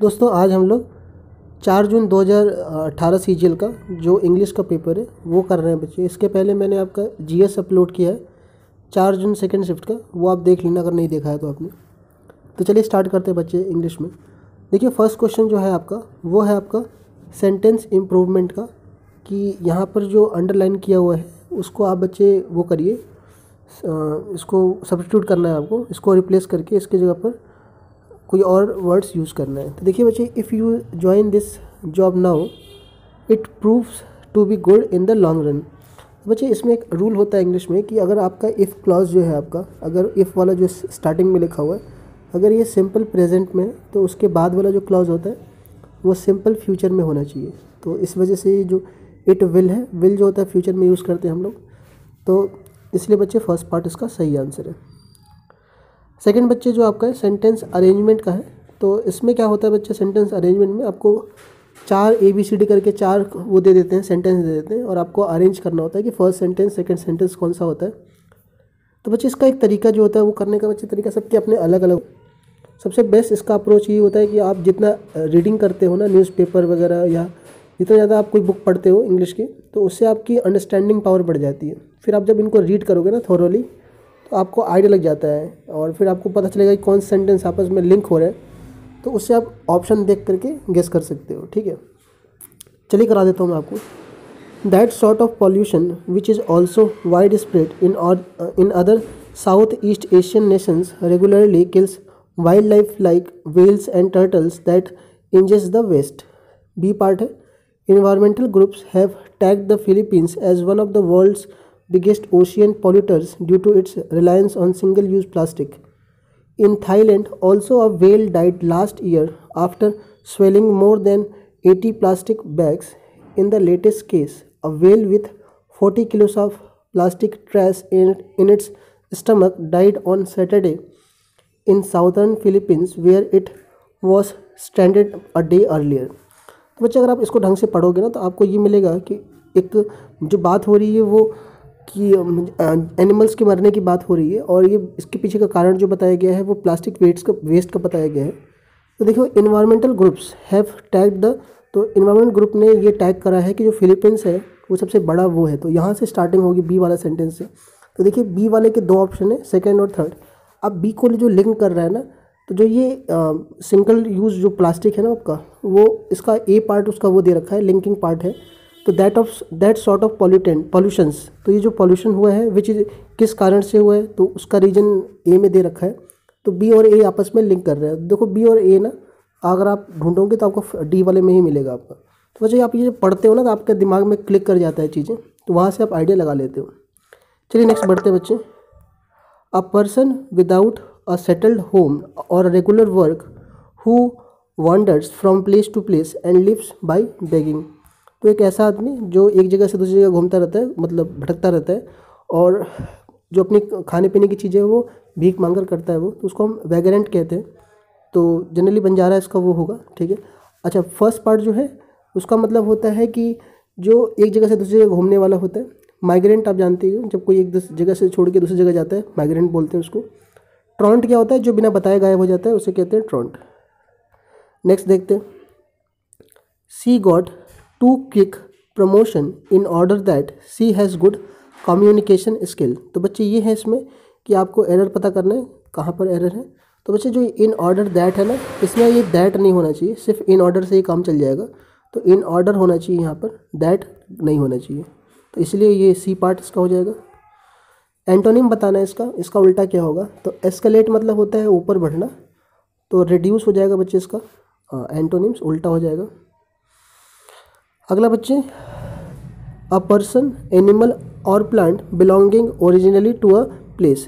दोस्तों, आज हम लोग चार जून 2018 सीजीएल का जो इंग्लिश का पेपर है, वो कर रहे हैं बच्चे। इसके पहले मैंने आपका जीएस अपलोड किया है, चार जून सेकेंड शिफ्ट का, वो आप देख लेना अगर नहीं देखा है तो आपने। तो चलिए स्टार्ट करते हैं बच्चे इंग्लिश में। देखिए, फ़र्स्ट क्वेश्चन जो है आपका, वो है आपका सेंटेंस इम्प्रूवमेंट का, कि यहाँ पर जो अंडरलाइन किया हुआ है, उसको आप बच्चे वो करिए इसको सब्सटीट्यूट करना है आपको, इसको रिप्लेस करके इसके जगह पर कोई और वर्ड्स यूज़ करना है। तो देखिए बच्चे if you join this job now it proves to be good in the long run बच्चे, इसमें एक रूल होता है इंग्लिश में कि अगर आपका इफ़ क्लॉज जो है आपका, अगर इफ़ वाला जो स्टार्टिंग में लिखा हुआ है, अगर ये सिंपल प्रेजेंट में तो उसके बाद वाला जो क्लॉज होता है, वो सिंपल फ्यूचर में होना चाहिए। तो इस वजह से जो इट विल है विल जो होता है फ्यूचर में यूज़ करते हैं हम लोग। तो इसलिए बच्चे फ़र्स्ट पार्ट इसका सही आंसर है। सेकंड बच्चे जो आपका है सेंटेंस अरेंजमेंट का है तो इसमें क्या होता है बच्चे सेंटेंस अरेंजमेंट में आपको चार ए बी सी डी करके चार वो दे देते हैं सेंटेंस दे देते हैं और आपको अरेंज करना होता है कि फ़र्स्ट सेंटेंस सेकंड सेंटेंस कौन सा होता है। तो बच्चे इसका एक तरीका जो होता है, वो करने का बच्चे तरीका सबके अपने अलग अलग सबसे बेस्ट इसका अप्रोच ये होता है कि आप जितना रीडिंग करते हो ना न्यूज़पेपर वगैरह या जितना ज़्यादा आप कोई बुक पढ़ते हो इंग्लिश की तो उससे आपकी अंडरस्टैंडिंग पावर बढ़ जाती है। फिर आप जब इनको रीड करोगे ना थोरोली तो आपको आइडिया लग जाता है और फिर आपको पता चलेगा कि कौन से सेंटेंस आपस में लिंक हो रहे हैं। तो उससे आप ऑप्शन देख करके गेस कर सकते हो, ठीक है? चलिए करा देता हूँ मैं आपको। That sort of pollution which is also wide spread in in other south east Asian nations regularly kills wild life like whales and turtles that ingests the waste B part है। Environmental groups have tagged the Philippines as one of the world's biggest ocean polluters due to its reliance on single use plastic. In Thailand, also a whale died last year after swallowing more than 80 plastic bags. In the latest case, a whale with 40 kilos of plastic trash in, in its stomach died on Saturday in southern Philippines, where it was stranded a day earlier. तो बच्चे अगर आप इसको ढंग से पढ़ोगे ना तो आपको ये मिलेगा कि एक जो बात हो रही है वो कि एनिमल्स के मरने की बात हो रही है और ये इसके पीछे का कारण जो बताया गया है वो प्लास्टिक वेस्ट का वेस्ट का बताया गया है। तो देखो environmental groups have tag the तो इन्वायरमेंट ग्रुप ने ये टैग करा है कि जो फिलीपींस है, वो सबसे बड़ा वो है। तो यहाँ से स्टार्टिंग होगी बी वाला सेंटेंस से। तो देखिए बी वाले के दो ऑप्शन है सेकेंड और थर्ड अब बी को जो लिंक कर रहा है ना तो जो ये सिंगल यूज़ जो प्लास्टिक है ना आपका, वो इसका ए पार्ट उसका वो दे रखा है लिंकिंग पार्ट है। तो that of that sort of pollutant pollutions तो ये जो पॉल्यूशन हुआ है विच इज़ किस कारण से हुआ है तो उसका रीजन ए में दे रखा है। तो बी और ए आपस में लिंक कर रहे हैं। देखो बी और ए ना, अगर आप ढूंढोगे तो आपको डी वाले में ही मिलेगा आपका। तो वैसे आप ये पढ़ते हो ना तो आपके दिमाग में क्लिक कर जाता है चीज़ें तो वहाँ से आप आइडिया लगा लेते हो। चलिए नेक्स्ट बढ़ते हैं बच्चे। A person without a settled home और regular work who wanders from place to place and lives by begging तो एक ऐसा आदमी जो एक जगह से दूसरी जगह घूमता रहता है मतलब भटकता रहता है और जो अपनी खाने पीने की चीज़ें वो भीख मांगर करता है वो तो उसको हम वैगरेंट कहते हैं। तो जनरली बंजारा इसका वो होगा, ठीक है? अच्छा फ़र्स्ट पार्ट जो है, उसका मतलब होता है कि जो एक जगह से दूसरी जगह घूमने वाला होता है, माइग्रेंट आप जानते हो जब कोई एक जगह से छोड़ के दूसरी जगह जाता है, माइग्रेंट बोलते हैं उसको। ट्रॉन्ट क्या होता है, जो बिना बताए गायब हो जाता है, उसे कहते हैं ट्रॉन्ट। नेक्स्ट देखते हैं। She got to quick promotion in order that she has good communication skill तो बच्चे, ये है इसमें कि आपको एरर पता करना है, कहाँ पर एरर है। तो बच्चे, जो इन ऑर्डर दैट है ना, इसमें ये दैट नहीं होना चाहिए, सिर्फ़ इन ऑर्डर से ही काम चल जाएगा। तो इन ऑर्डर होना चाहिए यहाँ पर दैट नहीं होना चाहिए। तो इसलिए ये सी पार्ट इसका हो जाएगा। एंटोनिम बताना है इसका इसका उल्टा क्या होगा? तो एस्केलेट मतलब होता है ऊपर बढ़ना। तो रिड्यूस हो जाएगा बच्चे इसका। हाँ एंटोनिम्स उल्टा हो जाएगा। अगला बच्चे अ पर्सन एनिमल और plant belonging originally to a place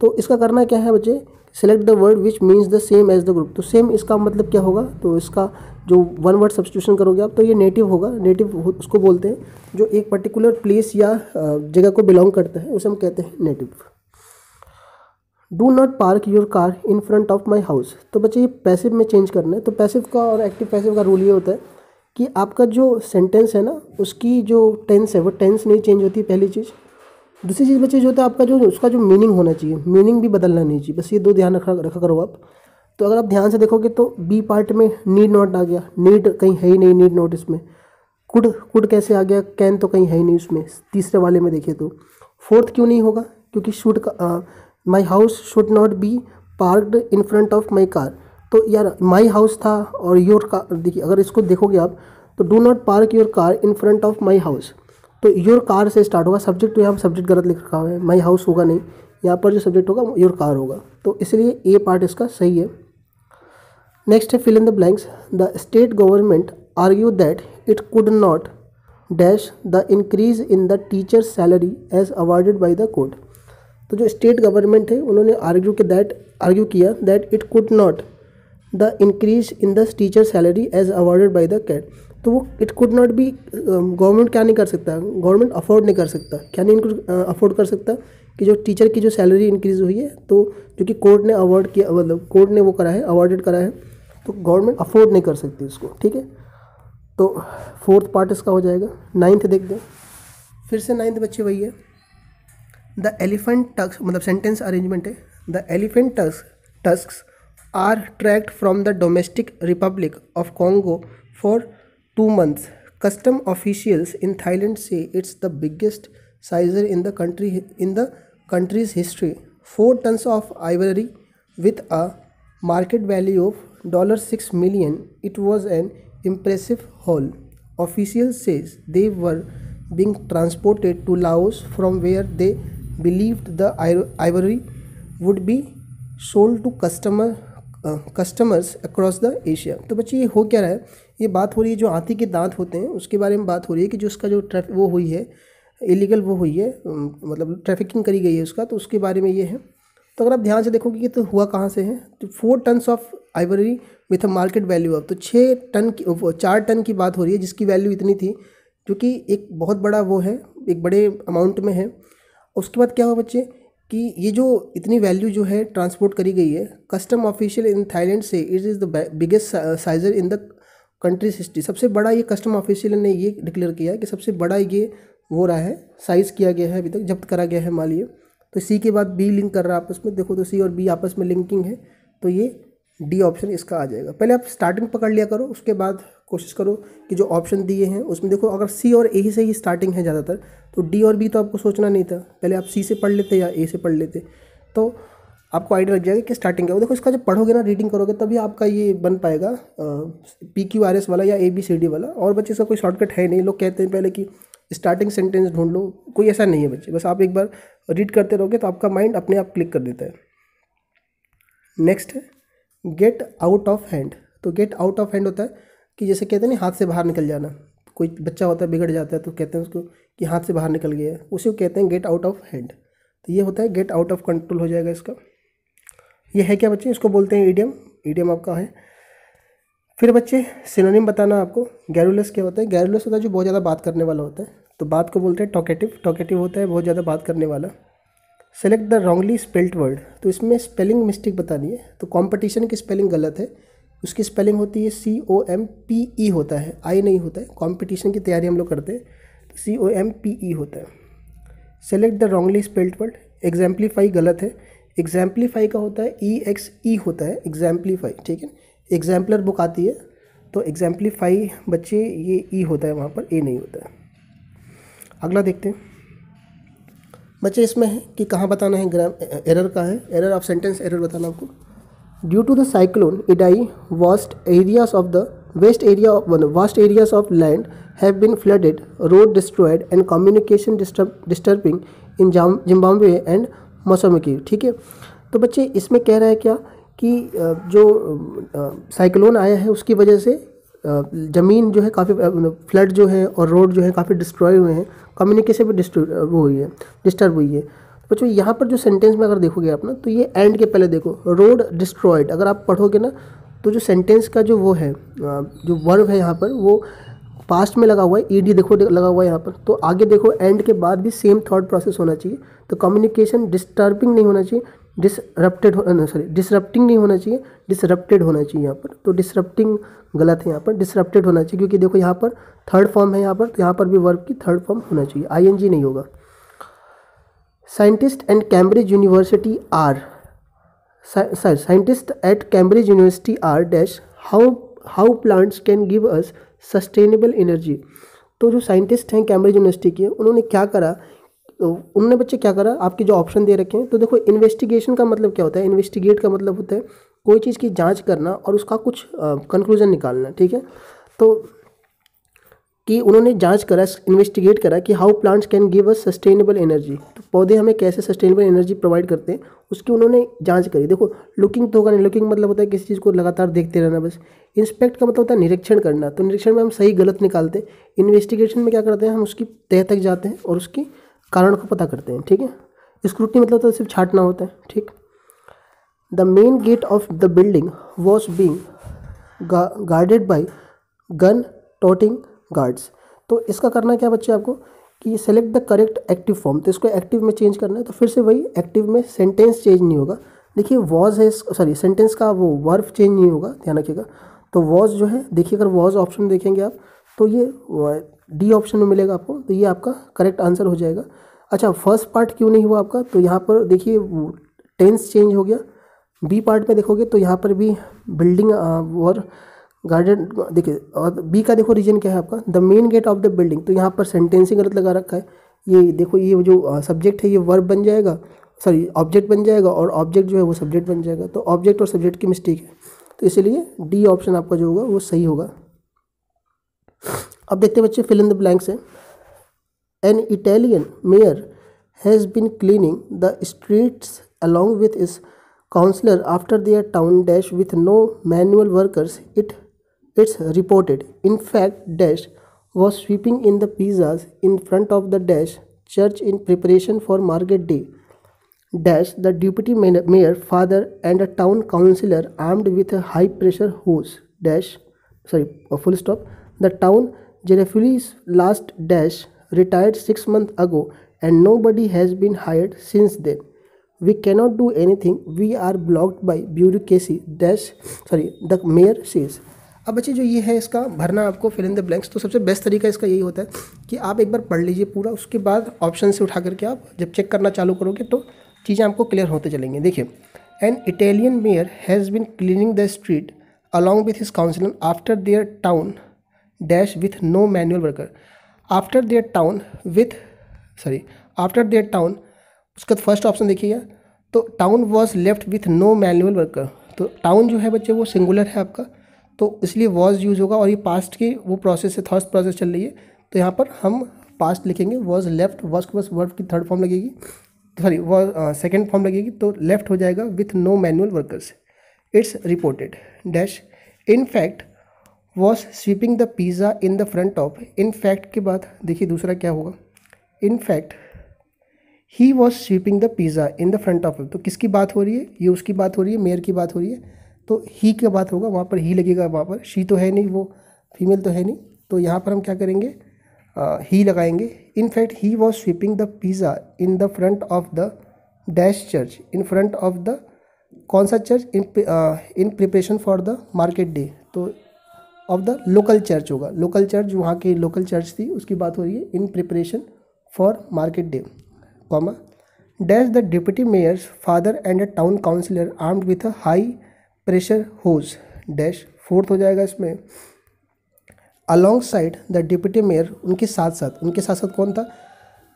तो इसका करना क्या है बच्चे? Select the word which means the same as the group तो सेम इसका मतलब क्या होगा? तो इसका जो वन वर्ड सब्सटीट्यूशन करोगे आप तो ये नेटिव होगा। नेटिव उसको बोलते हैं, जो एक पर्टिकुलर प्लेस या जगह को बिलोंग करता है, उसे हम कहते हैं native do not park your car in front of my house तो बच्चे, ये पैसिव में चेंज करना है। तो पैसिव का और एक्टिव पैसिव का रूल ये होता है कि आपका जो सेंटेंस है ना, उसकी जो टेंस है, वो टेंस नहीं चेंज होती पहली चीज़। दूसरी चीज़ बच्चे, जो होता है आपका जो, उसका जो मीनिंग होना चाहिए मीनिंग भी बदलना नहीं चाहिए, बस ये दो ध्यान रखा रखा करो आप। तो अगर आप ध्यान से देखोगे तो बी पार्ट में नीड नॉट आ गया नीड कहीं है ही नहीं नीड नॉट इसमें। कुड कुड कैसे आ गया कैन तो कहीं है ही नहीं उसमें, तीसरे वाले में देखिए तो। फोर्थ क्यों नहीं होगा? क्योंकि should my house should not be parked in front of my car तो यार माई हाउस था और योर कार देखिए, अगर इसको देखोगे आप तो do not park your car in front of my house तो योर कार से स्टार्ट होगा सब्जेक्ट तो यहाँ पर सब्जेक्ट गलत लिख रखा है। माई हाउस होगा नहीं, यहाँ पर जो सब्जेक्ट होगा योर कार होगा। तो इसलिए ए पार्ट इसका सही है। नेक्स्ट है fill in the blanks the state government argue that it could not dash the increase in the teacher salary as awarded by the court तो जो स्टेट गवर्नमेंट है, उन्होंने आर्ग्यू के दैट आर्ग्यू किया that it could not the increase in the teacher salary as awarded by the CAT तो वो it could not be government क्या नहीं कर सकता? गवर्नमेंट अफोर्ड नहीं कर सकता। क्या नहीं अफोर्ड कर सकता कि जो टीचर की जो सैलरी इंक्रीज़ हुई है तो जो कि कोर्ट ने अवार्ड किया मतलब कोर्ट ने वो करा है अवार्डेड करा है तो गवर्नमेंट अफोर्ड नहीं कर सकती उसको, ठीक है? तो फोर्थ पार्ट इसका हो जाएगा। नाइन्थ देख दें फिर से नाइन्थ बच्चे वही है। द एलिफेंट टक्स मतलब सेंटेंस अरेंजमेंट है। The elephant tusks tusk are tracked from the domestic Republic of Congo for two months. Custom officials in Thailand say it's the biggest sizer in the country in the country's history. Four tons of ivory with a market value of $6 million. It was an impressive haul. Officials says they were being transported to Laos from where they believed the ivory would be sold to customers. Customers across the Asia तो बच्चे, ये हो क्या रहा है? ये बात हो रही है जो हाथी के दांत होते हैं, उसके बारे में बात हो रही है कि जो उसका जो ट्रैफ वो हुई है इलीगल वो हुई है मतलब ट्रैफिकिंग करी गई है उसका तो उसके बारे में ये है। तो अगर आप ध्यान से देखोगे कि तो हुआ कहाँ से है तो four tons of ivory with a market value of तो छः टन की चार टन की बात हो रही है, जिसकी वैल्यू इतनी थी क्योंकि एक बहुत बड़ा वो है, एक बड़े अमाउंट में है। उसके बाद क्या हुआ बच्चे? कि ये जो इतनी वैल्यू जो है ट्रांसपोर्ट करी गई है कस्टम ऑफिशियल इन थाईलैंड से it is the biggest seizure in the country's history सबसे बड़ा ये कस्टम ऑफिशियल ने ये डिक्लेयर किया है कि सबसे बड़ा ये हो रहा है साइज़ किया गया है अभी तक, जब्त करा गया है माल ये। तो सी के बाद बी लिंक कर रहा है आपस में, देखो तो सी और बी आपस में लिंकिंग है। तो ये डी ऑप्शन इसका आ जाएगा। पहले आप स्टार्टिंग पकड़ लिया करो, उसके बाद कोशिश करो कि जो ऑप्शन दिए हैं उसमें देखो, अगर सी और ए से ही स्टार्टिंग है ज़्यादातर तो डी और बी तो आपको सोचना नहीं था। पहले आप सी से पढ़ लेते या ए से पढ़ लेते। तो आपको आइडिया लग जाएगा कि स्टार्टिंग हो देखो, इसका जब पढ़ोगे ना रीडिंग करोगे, तभी आपका ये बन पाएगा पी क्यू आर एस वाला या ए बी सी डी वाला। और बच्चे, इसका कोई शॉर्टकट है नहीं। लोग कहते हैं पहले कि स्टार्टिंग सेंटेंस ढूंढ लो। कोई ऐसा नहीं है बच्चे। बस आप एक बार रीड करते रहोगे तो आपका माइंड अपने आप क्लिक कर देता है। नेक्स्ट है। गेट आउट ऑफ़ हैंड तो गेट आउट ऑफ़ हैंड होता है कि जैसे कहते हैं ना, हाथ से बाहर निकल जाना। कोई बच्चा होता है, बिगड़ जाता है तो कहते हैं उसको कि हाथ से बाहर निकल गया है। उसी को कहते हैं गेट आउट ऑफ़ हैंड तो ये होता है गेट आउट ऑफ़ कंट्रोल हो जाएगा इसका। ये है क्या बच्चे? इसको बोलते हैं ईडियम ईडियम आपका है। फिर बच्चे सिनोनिम बताना आपको। गैरुलस क्या होता है? गैरुलस होता है जो बहुत ज़्यादा बात करने वाला होता है। तो बात को बोलते हैं टॉकेटिव टॉकेटिव होता है, बहुत ज़्यादा बात करने वाला। Select the wrongly spelt word तो इसमें स्पेलिंग मिस्टेक बतानी है तो कॉम्पिटिशन की स्पेलिंग गलत है, उसकी स्पेलिंग होती है सी ओ एम पी ई होता है आई नहीं होता है कॉम्पिटिशन की तैयारी हम लोग करते हैं तो सी ओ एम पी ई होता है। Select the wrongly spelt word exemplify गलत है एग्जाम्पलीफाई का होता है ई एक्स ई होता है एग्जाम्पलीफाई ठीक है एग्जाम्पलर बुक आती है तो एग्जाम्पलीफाई बच्चे ये ई होता है, वहाँ पर ए नहीं होता है। अगला देखते हैं। बच्चे इसमें है कि कहाँ बताना है? ग्राम एरर का है। एरर ऑफ़ सेंटेंस एरर बताना आपको। Due to the cyclone Idai vast areas of the west area vast areas of land have been flooded road destroyed and communication disturb disturbing in Zimbabwe and मौसम ठीक है? तो बच्चे इसमें कह रहा है क्या कि जो साइक्लोन आया है उसकी वजह से ज़मीन जो है काफ़ी फ्लड जो है और रोड जो है काफ़ी डिस्ट्रॉय हुए हैं। कम्युनिकेशन भी वो हुई है डिस्टर्ब हुई है। बच्चों, यहाँ पर जो सेंटेंस में अगर देखोगे आप ना तो ये एंड के पहले देखो रोड डिस्ट्रॉयड अगर आप पढ़ोगे ना तो जो सेंटेंस का जो वो है जो वर्ब है यहाँ पर, वो पास्ट में लगा हुआ है ईडी देखो लगा हुआ है यहाँ पर। तो आगे देखो एंड के बाद भी सेम थॉट प्रोसेस होना चाहिए। तो कम्युनिकेशन डिस्टर्बिंग नहीं होना चाहिए। डिसरप्टेड सॉरी डिसरप्टिंग नहीं होना चाहिए डिसरप्टेड होना चाहिए यहाँ पर। तो डिसरप्टिंग गलत है यहाँ पर डिसरप्टेड होना चाहिए, क्योंकि देखो यहाँ पर थर्ड फॉर्म है यहाँ पर तो यहाँ पर भी वर्ब की थर्ड फॉर्म होना चाहिए आई नहीं होगा। Scientist and Cambridge University are sir scientist at Cambridge University are dash how how plants can give us sustainable energy तो जो साइंटिस्ट हैं कैम्ब्रिज यूनिवर्सिटी के, उन्होंने क्या करा उन्होंने बच्चे क्या करा? आपके जो ऑप्शन दे रखे हैं तो देखो इन्वेस्टिगेशन का मतलब क्या होता है? इन्वेस्टिगेट का मतलब होता है कोई चीज़ की जाँच करना और उसका कुछ कंक्लूजन निकालना, ठीक है? तो कि उन्होंने जाँच करा इन्वेस्टिगेट करा कि how plants can give us sustainable energy तो पौधे हमें कैसे सस्टेनेबल एनर्जी प्रोवाइड करते हैं, उसकी उन्होंने जाँच करी। देखो लुकिंग तो होगा नहीं लुकिंग मतलब होता है किसी चीज़ को लगातार देखते रहना बस। इंस्पेक्ट का मतलब होता है निरीक्षण करना। तो निरीक्षण में हम सही गलत निकालते हैं। इन्वेस्टिगेशन में क्या करते हैं? हम उसकी तह तक जाते हैं और उसकी कारण को पता करते हैं, ठीक है? स्क्रूटनी मतलब तो सिर्फ़ छाटना होता है, ठीक? The main gate of the building was being guarded by gun toting guards तो इसका करना क्या बच्चे आपको? कि select the correct active form तो इसको एक्टिव में चेंज करना है तो फिर से वही एक्टिव में सेंटेंस चेंज नहीं होगा। देखिए वॉज़ है सॉरी सेंटेंस का वो वर्फ चेंज नहीं होगा, ध्यान रखिएगा। तो वॉज़ जो है, देखिए, अगर वॉज़ ऑप्शन देखेंगे आप तो ये डी ऑप्शन में मिलेगा आपको तो ये आपका करेक्ट आंसर हो जाएगा। अच्छा फ़र्स्ट पार्ट क्यों नहीं हुआ आपका? तो यहाँ पर देखिए टेंस चेंज हो गया। बी पार्ट में देखोगे तो यहाँ पर भी बिल्डिंग और गार्डन देखिए, और बी का देखो रीजन क्या है आपका? The main gate of the building तो यहाँ पर सेंटेंस ही गलत लगा रखा है। ये देखो, ये जो सब्जेक्ट है, ये वर्ब बन जाएगा। सॉरी ऑब्जेक्ट बन जाएगा और ऑब्जेक्ट जो है वो सब्जेक्ट बन जाएगा। तो ऑब्जेक्ट और सब्जेक्ट की मिस्टेक है। तो इसलिए डी ऑप्शन आपका जो होगा वो सही होगा। अब देखते हैं बच्चे फिल इन द ब्लैंक्स है an Italian mayor has been cleaning the streets along with his councillor after their town dash with no manual workers it it's reported. In fact, Dash was sweeping in the pizzas in front of the Dash church in preparation for market day. Dash, the deputy mayor, father, and a town councillor armed with a high pressure hose. Dash, sorry, a full stop. The town Jerefuli's last Dash retired six months ago, and nobody has been hired since then. We cannot do anything. We are blocked by bureaucracy. Dash, sorry, the mayor says. अब बच्चे जो ये है इसका भरना आपको fill in the blanks तो सबसे बेस्ट तरीका इसका यही होता है कि आप एक बार पढ़ लीजिए पूरा उसके बाद ऑप्शन से उठा करके आप जब चेक करना चालू करोगे तो चीज़ें आपको क्लियर होते चलेंगे देखिए an Italian mayor has been cleaning the street along with his councillor after their town dash with no manual worker after their town with sorry after their town उसका फ़र्स्ट ऑप्शन देखिएगा तो town was left with no manual worker तो town जो है बच्चे वो singular है आपका तो इसलिए वॉज़ यूज़ होगा और ये पास्ट की वो प्रोसेस है थर्स्ट प्रोसेस चल रही है। तो यहाँ पर हम पास्ट लिखेंगे वॉज़ लेफ़्ट वॉज़ के पास वर्ड की थर्ड फॉर्म लगेगी सॉरी वॉज़ सेकेंड फॉर्म लगेगी तो लेफ़्ट हो जाएगा with no manual workers it's reported dash in fact was sweeping the pizza in the front of in fact के बाद, देखिए दूसरा क्या होगा? In fact he was sweeping the pizza in the front of तो किसकी बात हो रही है? ये उसकी बात हो रही है मेयर की बात हो रही है। तो ही की बात होगा? वहाँ पर ही लगेगा, वहाँ पर शी तो है नहीं, वो फीमेल तो है नहीं। तो यहाँ पर हम क्या करेंगे? ही लगाएँगे। In fact he was sweeping the piazza in the front of the dash church in front of the कौन सा church in in preparation for the market day तो ऑफ़ द लोकल चर्च होगा। लोकल चर्च वहाँ की local church थी, उसकी बात हो रही है। In preparation for market day comma dash the deputy mayor's father and a town councillor armed with a high pressure hose dash fourth हो जाएगा इसमें। Alongside the deputy mayor उनके साथ साथ, उनके साथ साथ कौन था?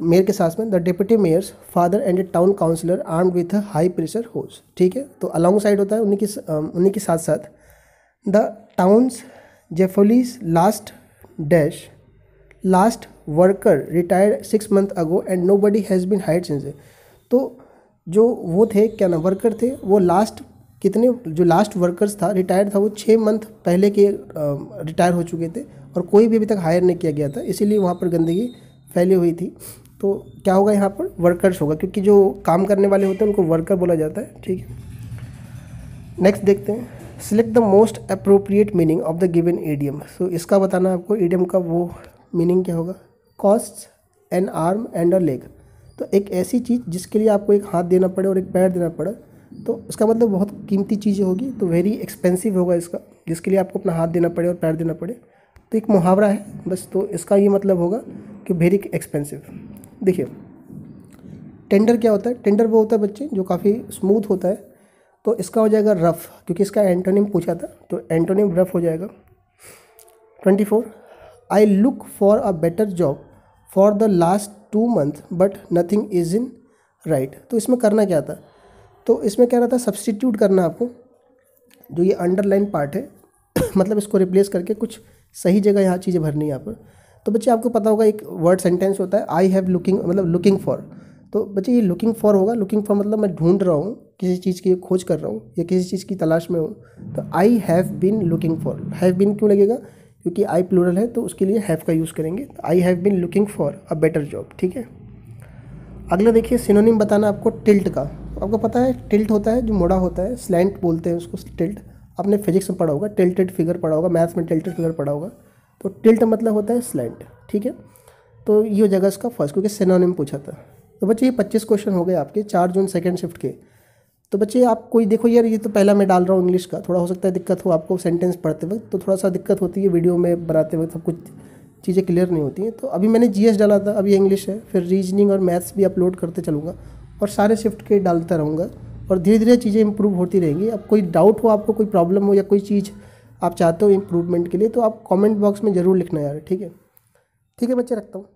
मेयर के साथ में the deputy mayor's father and a town councillor armed with a high pressure hose ठीक है? तो अलॉन्ग साइड होता है उन्हीं के उन्हीं के साथ साथ। The town's जेफोलीज last dash last worker retired six month ago and nobody has been hired since तो जो वो थे, क्या ना वर्कर थे, वो लास्ट कितने, जो लास्ट वर्कर्स था रिटायर था, वो छः मंथ पहले के रिटायर हो चुके थे और कोई भी अभी तक हायर नहीं किया गया था, इसीलिए वहाँ पर गंदगी फैली हुई थी। तो क्या होगा यहाँ पर? वर्कर्स होगा, क्योंकि जो काम करने वाले होते हैं, उनको वर्कर बोला जाता है, ठीक है। नेक्स्ट देखते हैं। Select the most appropriate meaning of the given idiom so इसका बताना आपको एडियम का वो मीनिंग क्या होगा? Cost an arm and a leg तो एक ऐसी चीज़ जिसके लिए आपको एक हाथ देना पड़े और एक पैर देना पड़े तो इसका मतलब बहुत कीमती चीज़ें होगी तो वेरी एक्सपेंसिव होगा इसका, जिसके लिए आपको अपना हाथ देना पड़े और पैर देना पड़े। तो एक मुहावरा है, बस तो इसका ये मतलब होगा कि वेरी एक्सपेंसिव देखिए टेंडर क्या होता है? टेंडर वो होता है बच्चे, जो काफ़ी स्मूथ होता है तो इसका हो जाएगा रफ, क्योंकि इसका एंटोनिम पूछा था तो एंटोनिम रफ हो जाएगा। Twenty four I look for a better job for the last two month but nothing is in right तो इसमें करना क्या था? तो इसमें क्या रहता है सब्सटीट्यूट करना आपको, जो ये अंडरलाइन पार्ट है मतलब इसको रिप्लेस करके कुछ सही जगह यहाँ चीज़ें भरनी है यहाँ पर। तो बच्चे, आपको पता होगा, एक वर्ड सेंटेंस होता है आई हैव लुकिंग मतलब लुकिंग फॉर तो बच्चे ये लुकिंग फॉर होगा लुकिंग फॉर मतलब मैं ढूंढ रहा हूँ, किसी चीज़ की खोज कर रहा हूँ, या किसी चीज़ की तलाश में हूँ। तो I have been looking for have been क्यों लगेगा? क्योंकि आई प्लूरल है तो उसके लिए हैव का यूज़ करेंगे। I have been looking for a better job ठीक है? अगला देखिए सिनोनिम बताना आपको टिल्ट का। आपको पता है टिल्ट होता है, जो मोड़ा होता है स्लैंट बोलते हैं उसको टिल्ट आपने फिजिक्स में पढ़ा होगा टिल्टेड फिगर पढ़ा होगा मैथ्स में टिल्टेड फिगर पढ़ा होगा। तो टिल्ट मतलब होता है स्लैंट ठीक है? तो ये हो जाएगा इसका फ़र्स्ट क्योंकि सिनोनिम पूछा था। तो बच्चे, ये पच्चीस क्वेश्चन हो गए आपके, चार जून सेकेंड शिफ्ट के। तो बच्चे, आप कोई, देखो यार, ये तो पहला मैं डाल रहा हूँ इंग्लिश का। थोड़ा हो सकता है दिक्कत हो आपको सेंटेंस पढ़ते वक्त तो थोड़ा सा दिक्कत होती है वीडियो में बनाते वक्त, सब कुछ चीज़ें क्लियर नहीं होती हैं। तो अभी मैंने जीएस डाला था, अभी इंग्लिश है, फिर रीजनिंग और मैथ्स भी अपलोड करते चलूँगा और सारे शिफ्ट के डालता रहूँगा और धीरे धीरे चीज़ें इंप्रूव होती रहेंगी। अब कोई डाउट हो, आपको कोई प्रॉब्लम हो या कोई चीज़ आप चाहते हो इम्प्रूवमेंट के लिए तो आप कमेंट बॉक्स में ज़रूर लिखना यार, ठीक है? ठीक है, बच्चे, रखता हूँ।